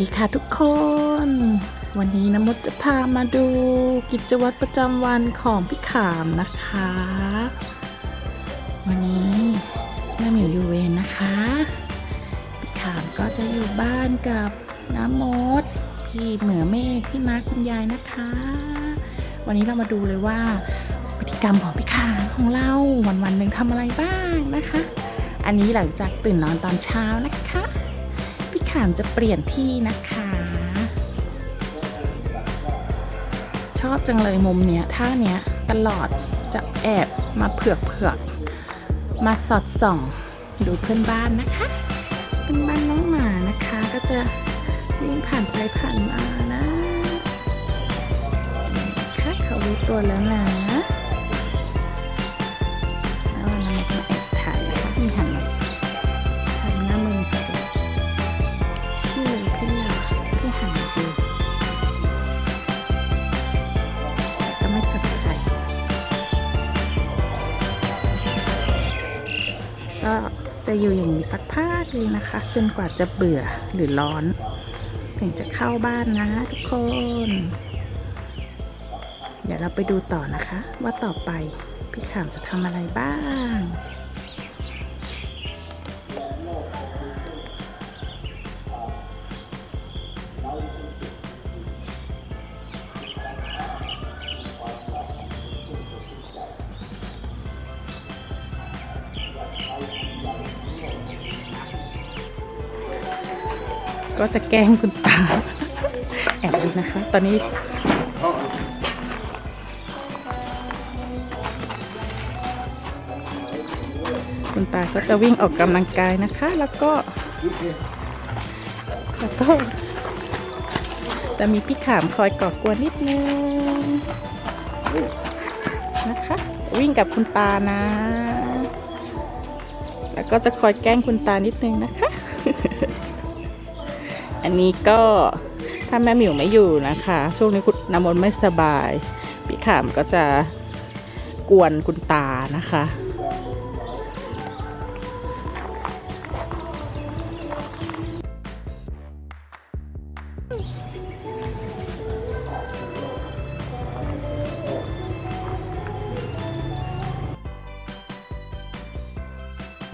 ดีค่ะทุกคน วันนี้น้ำมดจะพามาดูกิจวัตรประจำวันของพี่ขามนะคะ วันนี้แม่หมิวอยู่เวรนะคะ พี่ขามก็จะอยู่บ้านกับน้ำมด พี่เหมือเมฆพี่มาร์คคุณยายนะคะ วันนี้เรามาดูเลยว่าพฤติกรรมของพี่ขามของเราวันวันหนึ่งทำอะไรบ้างนะคะ อันนี้หลังจากตื่นนอนตอนเช้านะคะ ขามจะเปลี่ยนที่นะคะ ชอบจังเลยมุมเนี้ยท่าเนี้ยตลอดจะแอบมาเผือกเผือกๆมาสอดส่องดูเพื่อนบ้านนะคะเพื่อนบ้านน้องหมานะคะ ก็จะวิ่งผ่านไปผ่านมานะค่ะเขารู้ตัวแล้วนะ อยู่อย่างนี้สักพักเลยนะคะ จนกว่าจะเบื่อหรือร้อนถึงจะเข้าบ้านนะทุกคน เดี๋ยวเราไปดูต่อนะคะ ว่าต่อไปพี่ขามจะทำอะไรบ้าง ก็จะแกล้งคุณตา แอบดูนะคะ ตอนนี้คุณตาก็จะวิ่งออกกำลังกายนะคะ แล้วก็ แล้วก็ จะมีพี่ขามคอยก่อกวนนิดนึงนะคะ วิ่งกับคุณตานะ แล้วก็จะคอยแกล้งคุณตานิดนึงนะคะ นนี้ก็ถ้าแม่หมิวไม่อยู่นะคะ ช่วงนี้คุณน้ำมนต์ไม่สบาย พี่ขามก็จะกวนคุณตานะคะ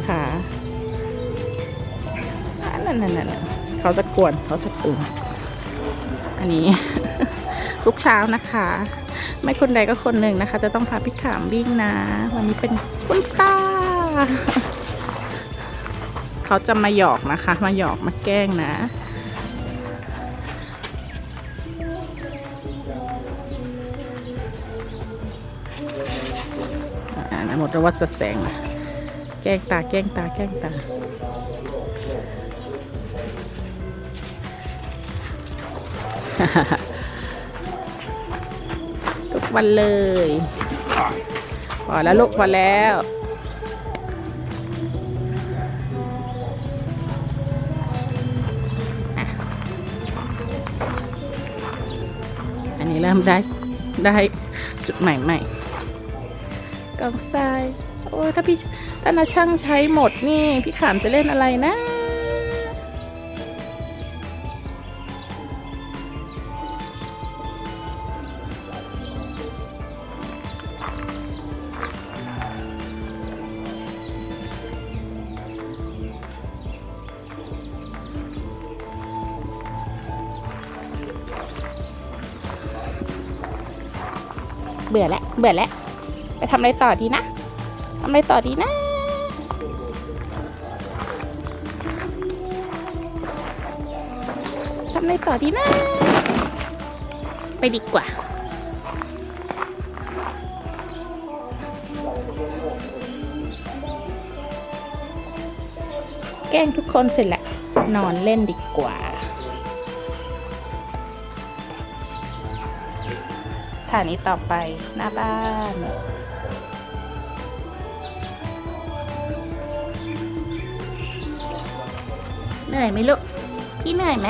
ค่ะนั่นนั่นนั่นนั่น กวนเขาจะกวนอันนี้ ทุกเช้านะคะ ไม่คนใดก็คนหนึ่งนะคะ จะต้องพาพี่ขามวิ่งนะ วันนี้เป็นคุณตาเขาจะมาหยอกนะคะ มาหยอกมาแกล้งนะหมดแล้วว่าจะแสงแกล้งตาแกล้งตาแกล้งตา ทุกวันเลยพอแล้วลูกพอแล้วอันนี้เริ่มได้ได้จุดใหม่ใหม่กองทรายโอ้ยถ้าพี่ถ้านาช่างใช้หมดนี่ พี่ขามจะเล่นอะไรนะ เบื่อแล้วเบื่อแล้วไปทำอะไรต่อดีนะทำอะไรต่อดีนะทำอะไรต่อดีนะ ไปดีกว่าแกล้งทุกคนเสร็จแล้วนอนเล่นดีกว่าานี้ต่อไปหน้าบ้านเหนื่อยไหมลูกพี่เหนื่อยไหม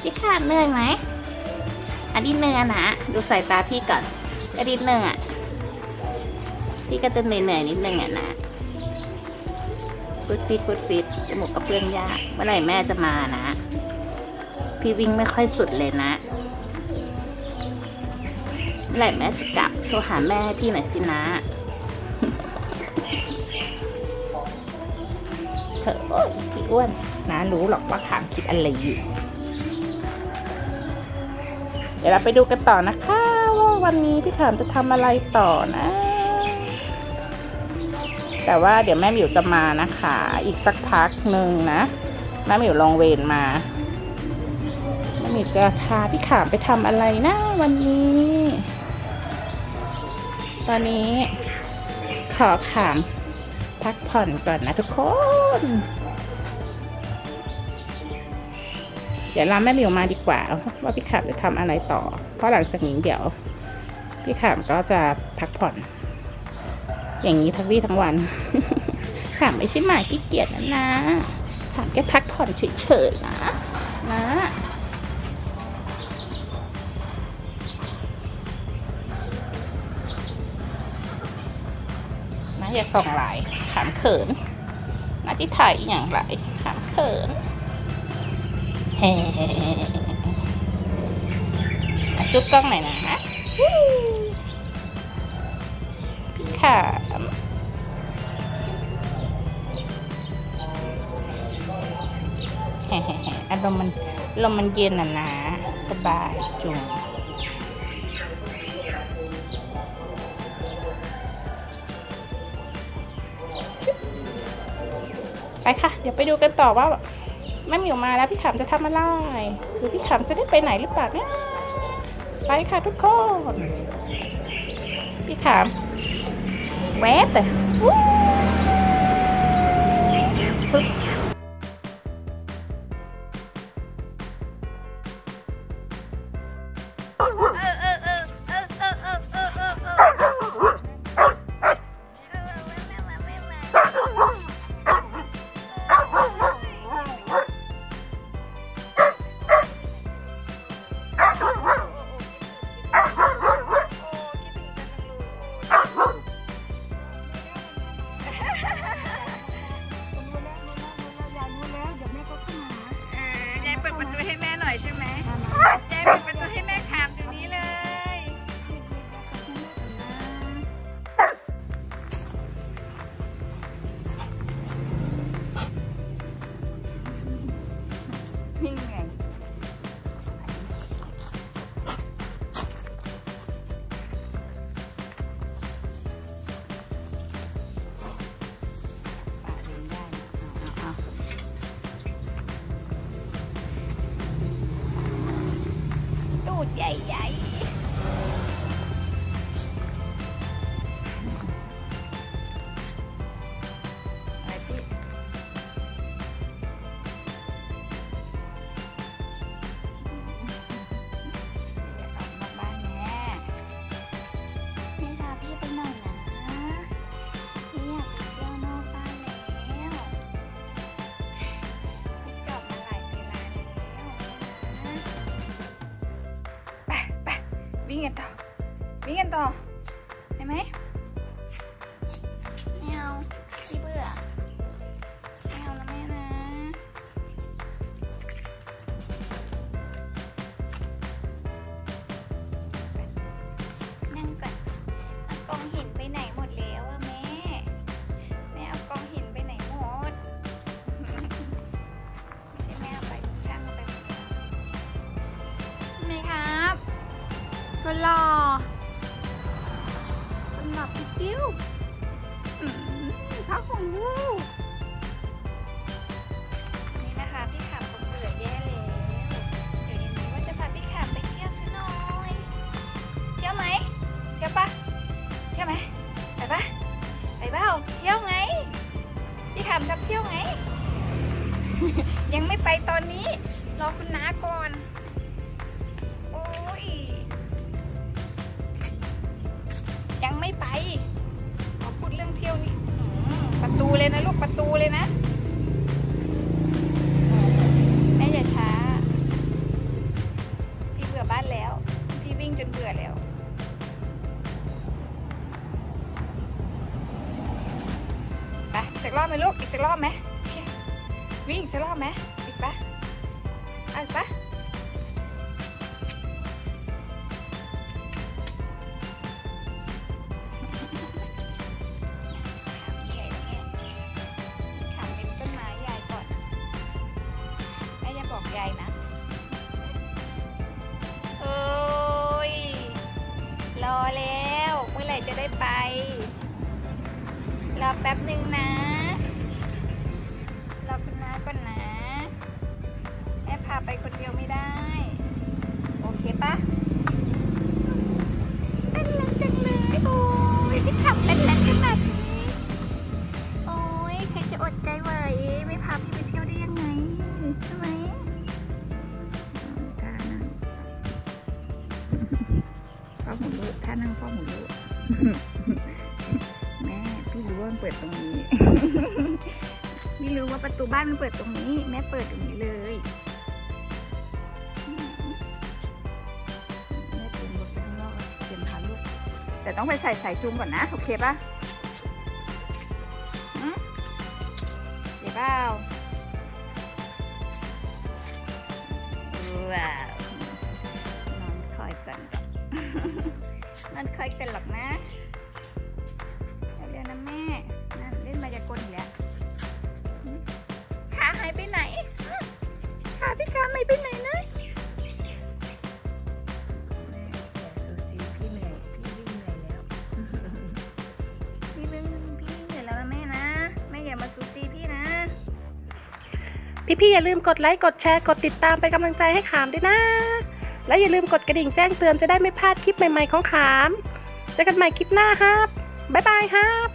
พี่ขาดเหนื่อยไหมอันนี้เหนื่อยนะดูสายตาพี่ก่อนอดีตเหนื่อยพี่ก็จะเหนื่อยๆนิดนึงอะนะฟุดฟิตฟุดฟิตจมูกกระเพื่อนยากเมื่อไหร่แม่จะมานะ พี่วิ่งไม่ค่อยสุดเลยนะ เมื่อไหร่แม่จะกลับโทรหาแม่ให้พี่หน่อยสินะเธอโอ้ยพี่อ้วนนะรู้หรอกว่าขามคิดอะไรอยู่ เดี๋ยวเราไปดูกันต่อนะคะ ว่าวันนี้พี่ขามจะทำอะไรต่อนะ แต่ว่าเดี๋ยวแม่หมิวจะมานะคะ อีกสักพักหนึ่งนะ แม่หมิวลองเวรมาแม่หมิวจะพาพี่ขามไปทำอะไรนะวันนี้ ตอนนี้ขอขามพักผ่อนก่อนนะทุกคน เดี๋ยวราแม่หมิวมาดีกว่า ว่าพี่ขามจะทำอะไรต่อ เพราะหลังจากนี้เดี๋ยว พี่ขามก็จะพักผ่อน อย่างนี้ทั้งวี่ทั้งวัน ขามไม่ใช่หมายขี้เกียจนะนะ ขามแค่พักผ่อนเฉยๆนะนะ อย่าส่องไหลายขามเขินนาที่ถ่ายอย่างไรขามเขินเฮ้จุ๊บกล้องหน่อยนะพี่ขามแฮ่ๆๆอารมณ์มันลมมันเย็นอะนะ สบายจุง เดี๋ยวไปดูกันต่อว่าแม่หมิวมาแล้วพี่ขำจะทำอะไรหรือพี่ขำจะได้ไปไหนหรือเปล่าเนี่ยไปค่ะทุกคนพี่ขำแวบแต่วู้ปึ๊บ ๆตู วิ่งกัน ค ยังไม่ไปขอพูดเรื่องเที่ยวนี่ประตูเลยนะลูกประตูเลยนะแม่อย่าช้า พี่เบื่อบ้านแล้ว พี่วิ่งจนเบื่อแล้วไปอีกสักรอบไหมลูกอีกสักรอบไหมวิ่งอีกสักรอบไหมอีกปะอีกปะ ไป รอแป๊บหนึ่งนะ รอคุณน้าก่อนนะ แม่พาไปคนเดียวไม่ได้ โอเคปะเต้นแรงจังเลย โอ้ยพี่ขับเต้นแรงขนาดนี้ โอ้ยใครจะอดใจไหว ไม่พาพี่ไปเที่ยวได้ยังไง ใช่ไหมท่านั่งพ่อหมุนลูกท่านั่งพ่อหมุนลูก แม่พี่รู้ว่ามันเปิดตรงนี้ พี่รู้ว่าประตูบ้านมันเปิดตรงนี้ แม่เปิดตรงนี้เลยแม่เตรียมรถไปข้างนอกเตรียมพาลูกแต่ต้องไปใส่สายจูงก่อนนะโอเคปะอืมเดี๋ยวเปล่าว้าว นอนคอยกันหรอกนะเดี๋ยวนะแม่นั่นเล่นมายากลอีกแล้วหืมขาหายไปไหนหืมขาพี่ขาหายไปไหนนะแม่แต่ซูซีพี่เหนื่อยพี่วิ่งเหนื่อยแล้วพี่วิ่งพี่เหนื่อยแล้วนะแม่นะแม่อย่ามาซูซีพี่นะพี่ๆอย่าลืมกดไลค์ กดแชร์ กดติดตามเป็นกำลังใจให้ขามด้วยนะ และอย่าลืมกดกระดิ่งแจ้งเตือนจะได้ไม่พลาดคลิปใหม่ๆของขาม เจอกันใหม่คลิปหน้าครับ บ๊ายบายครับ